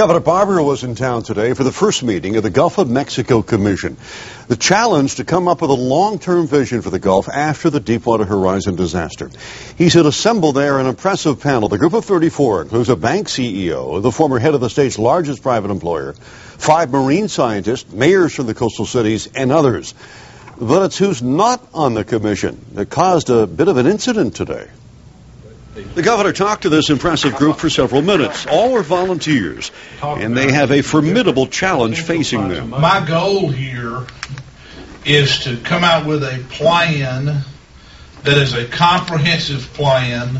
Governor Barbour was in town today for the first meeting of the Gulf of Mexico Commission. The challenge to come up with a long-term vision for the Gulf after the Deepwater Horizon disaster. He said assembled there an impressive panel. The group of 34 includes a bank CEO, the former head of the state's largest private employer, five marine scientists, mayors from the coastal cities, and others. But it's who's not on the commission that caused a bit of an incident today. The governor talked to this impressive group for several minutes. All are volunteers, and they have a formidable challenge facing them. My goal here is to come out with a plan that is a comprehensive plan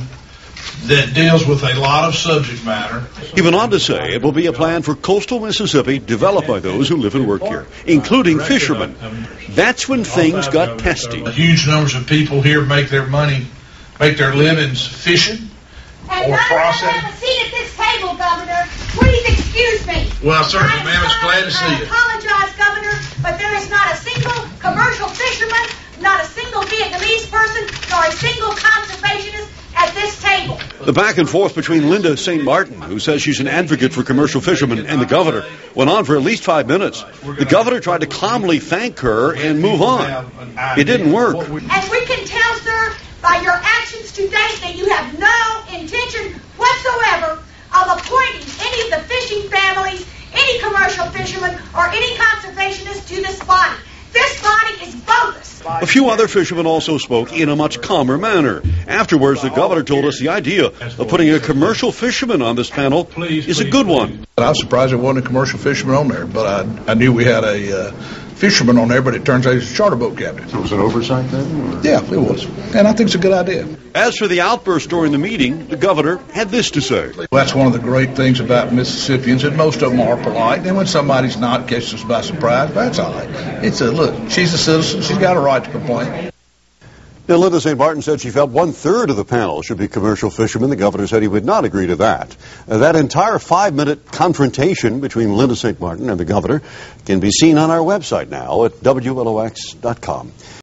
that deals with a lot of subject matter. He went on to say it will be a plan for coastal Mississippi developed by those who live and work here, including fishermen. That's when things got testy. Huge numbers of people here make their money make their livings fishing and or processing. have a seat at this table, Governor. Please excuse me. Well, certainly, I'm ma'am, it's glad to see you. I you. apologize, Governor, but there is not a single commercial fisherman, not a single Vietnamese person, nor a single conservationist at this table. The back and forth between Linda St. Martin, who says she's an advocate for commercial fishermen, and the governor went on for at least five minutes. The governor tried to calmly thank her and move on. It didn't work. And we can tell, sir, by your actions to date that you have no intention whatsoever of appointing any of the fishing families, any commercial fishermen, or any conservationists to this body. This body is bogus. A few other fishermen also spoke in a much calmer manner. Afterwards, the governor told us the idea of putting a commercial fisherman on this panel is a good one. I'm surprised there wasn't a commercial fisherman on there, but I, I knew we had a uh, fisherman on there, but it turns out he's a charter boat captain. So was an oversight then? or- Yeah, it was. And I think it's a good idea. As for the outburst during the meeting, the governor had this to say. That's one of the great things about Mississippians, and most of them are polite. And when somebody's not, catches us by surprise, that's all right. It's a look, she's a citizen, she's got a right to complain. Now, Linda St. Martin said she felt one third of the panel should be commercial fishermen. The governor said he would not agree to that. Uh, that entire five minute confrontation between Linda St. Martin and the governor can be seen on our website now at WLOX.com.